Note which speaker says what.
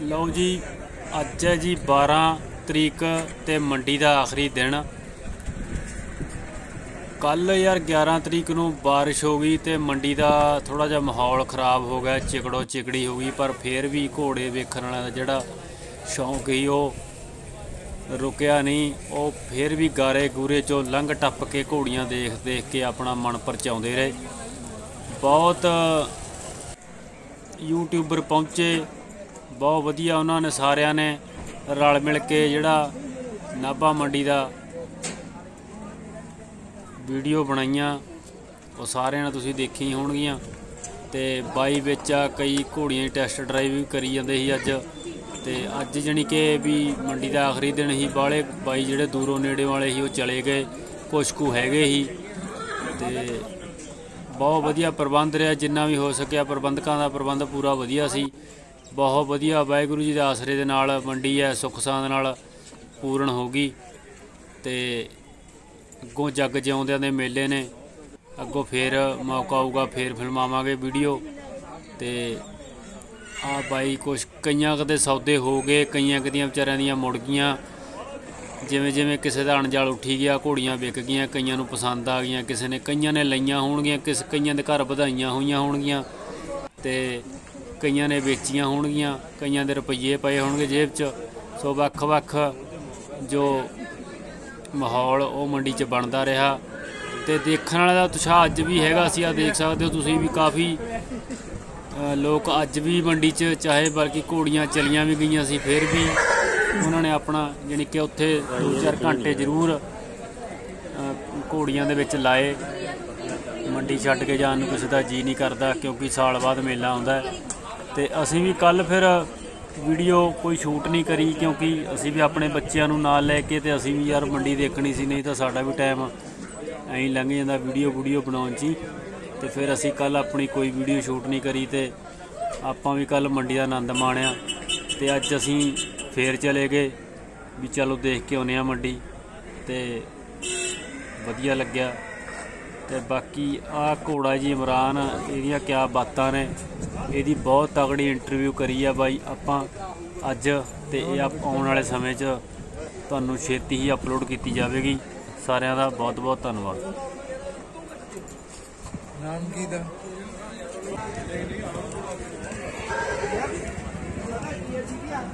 Speaker 1: ਲਓ ਜੀ, ਅੱਜ ਹੈ ਜੀ 12 ਤਰੀਕ ਤੇ ਮੰਡੀ ਦਾ ਆਖਰੀ ਦਿਨ। ਕੱਲ ਯਾਰ 11 ਤਰੀਕ ਨੂੰ ਬਾਰਿਸ਼ ਹੋ ਗਈ ਤੇ ਮੰਡੀ ਦਾ ਥੋੜਾ ਜਿਹਾ ਮਾਹੌਲ ਖਰਾਬ ਹੋ ਗਿਆ, ਚਿਕੜੋ ਚਿਕੜੀ ਹੋ ਗਈ, ਪਰ ਫੇਰ ਵੀ ਘੋੜੇ ਵੇਖਣ ਵਾਲਿਆਂ ਦਾ ਜਿਹੜਾ ਸ਼ੌਂਕ ਸੀ, ਉਹ ਰੁਕਿਆ ਨਹੀਂ। ਉਹ ਫੇਰ ਵੀ ਗਾਰੇ ਗੂਰੇ ਚੋਂ ਲੰਘ ਟੱਪ ਕੇ ਘੋੜੀਆਂ ਦੇਖ ਦੇਖ ਕੇ ਆਪਣਾ ਮਨ ਪਰਚਾਉਂਦੇ ਰਹੇ। ਬਹੁਤ ਯੂਟਿਊਬਰ ਪਹੁੰਚੇ। ਬਹੁਤ ਵਧੀਆ ਉਹਨਾਂ ਨੇ ਸਾਰਿਆਂ ਨੇ ਰਲ ਮਿਲ ਕੇ ਜਿਹੜਾ ਨਾਭਾ ਮੰਡੀ ਦਾ ਵੀਡੀਓ ਬਣਾਈਆਂ, ਉਹ ਸਾਰਿਆਂ ਨੇ ਤੁਸੀਂ ਦੇਖੀ ਹੋਣਗੀਆਂ। ਤੇ ਬਾਈ ਵਿੱਚ ਆ ਕਈ ਘੋੜੀਆਂ ਦੀ ਟੈਸਟ ਡਰਾਈਵ ਵੀ ਕਰੀ ਜਾਂਦੇ ਸੀ ਅੱਜ। ਤੇ ਅੱਜ ਜਣੀ ਕਿ ਵੀ ਮੰਡੀ ਦਾ ਆਖਰੀ ਦਿਨ ਹੀ ਬਾਲੇ ਬਾਈ ਜਿਹੜੇ ਦੂਰੋਂ ਨੇੜੇ ਵਾਲੇ ਸੀ, ਉਹ ਚਲੇ ਗਏ। ਕੁਛ ਕੁ ਹੈਗੇ ਸੀ। ਤੇ ਬਹੁਤ ਵਧੀਆ ਪ੍ਰਬੰਧ ਰਿਹਾ, ਜਿੰਨਾ ਵੀ ਹੋ ਸਕਿਆ, ਪ੍ਰਬੰਧਕਾਂ ਦਾ ਪ੍ਰਬੰਧ ਪੂਰਾ ਵਧੀਆ ਸੀ। ਬਹੁਤ ਵਧੀਆ, ਵਾਹਿਗੁਰੂ ਜੀ ਦੇ ਆਸਰੇ ਦੇ ਨਾਲ ਮੰਡੀ ਹੈ, ਸੁੱਖ ਸਾਂਦ ਨਾਲ ਪੂਰਨ ਹੋ ਗਈ ਤੇ ਅੱਗੋਂ ਜੱਗ ਜਿਉਂਦਿਆਂ ਦੇ ਮੇਲੇ ਨੇ, ਅੱਗੋਂ ਫੇਰ ਮੌਕਾ ਆਊਗਾ, ਫੇਰ ਫਿਲਮਾਵਾਂਗੇ ਵੀਡੀਓ ਤੇ ਆ ਬਾਈ ਕੁਛ ਕਈਆਂ ਕਦੇ ਸੌਦੇ ਹੋ ਗਏ, ਕਈਆਂ ਕਦੀਆਂ ਵਿਚਾਰਿਆਂ ਦੀਆਂ ਮੁੜ ਗਈਆਂ, ਜਿਵੇਂ ਜਿਵੇਂ ਕਿਸੇ ਦਾ ਅਣਜਾਲ ਉੱਠੀ ਗਿਆ, ਘੋੜੀਆਂ ਵਿਕ ਗਈਆਂ, ਕਈਆਂ ਨੂੰ ਪਸੰਦ ਆ ਗਈਆਂ, ਕਿਸੇ ਨੇ ਕਈਆਂ ਨੇ ਲਈਆਂ ਹੋਣਗੀਆਂ, ਕਿਸ ਕਈਆਂ ਦੇ ਘਰ ਵਧਾਈਆਂ ਹੋਈਆਂ ਹੋਣਗੀਆਂ ਤੇ ਕਈਆਂ ਨੇ ਵੇਚੀਆਂ ਹੋਣਗੀਆਂ, ਕਈਆਂ ਦੇ ਰੁਪਈਏ ਪਏ ਹੋਣਗੇ ਜੇਬ 'ਚ। ਸੋ ਵੱਖ-ਵੱਖ ਜੋ ਮਾਹੌਲ ਉਹ ਮੰਡੀ 'ਚ ਬਣਦਾ ਰਿਹਾ। ਤੇ ਦੇਖਣ ਵਾਲੇ ਦਾ ਉਤਸ਼ਾਹ ਅੱਜ ਵੀ ਹੈਗਾ ਸੀ ਆ ਦੇਖ ਸਕਦੇ ਹੋ, ਤੁਸੀਂ ਵੀ ਕਾਫੀ ਲੋਕ ਅੱਜ ਵੀ ਮੰਡੀ 'ਚ, ਚਾਹੇ ਬਲਕਿ ਘੋੜੀਆਂ ਚਲੀਆਂ ਵੀ ਗਈਆਂ ਸੀ, ਫਿਰ ਵੀ ਉਹਨਾਂ ਨੇ ਆਪਣਾ ਜਾਣੀ ਕਿ ਉੱਥੇ 2-4 ਘੰਟੇ ਜ਼ਰੂਰ ਘੋੜੀਆਂ ਦੇ ਵਿੱਚ ਲਾਏ। ਮੰਡੀ ਛੱਡ ਕੇ ਜਾਣ ਨੂੰ ਕਿਸੇ ਦਾ ਜੀ ਨਹੀਂ ਕਰਦਾ, ਕਿਉਂਕਿ ਸਾਲ ਬਾਅਦ ਮੇਲਾ ਆਉਂਦਾ ਹੈ। ਤੇ ਅਸੀਂ ਵੀ ਕੱਲ ਫਿਰ ਵੀਡੀਓ ਕੋਈ ਸ਼ੂਟ ਨਹੀਂ ਕਰੀ ਕਿਉਂਕਿ ਅਸੀਂ ਵੀ ਆਪਣੇ ਬੱਚਿਆਂ ਨੂੰ ਨਾਲ ਲੈ ਕੇ ਤੇ ਅਸੀਂ ਵੀ ਯਾਰ ਮੰਡੀ ਦੇਖਣੀ ਸੀ, ਨਹੀਂ ਤਾਂ ਸਾਡਾ ਵੀ ਟਾਈਮ ਐਂ ਲੰਘ ਜਾਂਦਾ ਵੀਡੀਓ ਵੀਡੀਓ ਬਣਾਉਣ 'ਚ ਹੀ। ਤੇ ਫਿਰ ਅਸੀਂ ਕੱਲ ਆਪਣੀ ਕੋਈ ਵੀਡੀਓ ਸ਼ੂਟ ਨਹੀਂ ਕਰੀ ਤੇ ਆਪਾਂ ਵੀ ਕੱਲ ਮੰਡੀ ਦਾ ਆਨੰਦ ਮਾਣਿਆ ਤੇ ਅੱਜ ਅਸੀਂ ਫੇਰ ਚਲੇ ਗਏ ਵੀ ਚਲੋ ਦੇਖ ਕੇ ਆਉਨੇ ਆ ਮੰਡੀ ਤੇ ਵਧੀਆ ਲੱਗਿਆ। ਤੇ ਬਾਕੀ ਆ ਘੋੜਾ ਜੀ ਇਮਰਾਨ, ਇਹਦੀਆਂ ਕਿਆ ਬਾਤਾਂ ਨੇ। ਇਹਦੀ ਬਹੁਤ ਤਗੜੀ ਇੰਟਰਵਿਊ ਕਰੀ ਆ ਬਾਈ। ਆਪਾਂ ਅੱਜ ਤੇ ਇਹ ਆਪ- ਆਉਣ ਵਾਲੇ ਸਮੇਂ 'ਚ ਤੁਹਾਨੂੰ ਛੇਤੀ ਹੀ ਅਪਲੋਡ ਕੀਤੀ ਜਾਵੇਗੀ। ਸਾਰਿਆਂ ਦਾ ਬਹੁਤ ਬਹੁਤ ਧੰਨਵਾਦ।
Speaker 2: ਨਾਮ ਕੀ ਦਾ?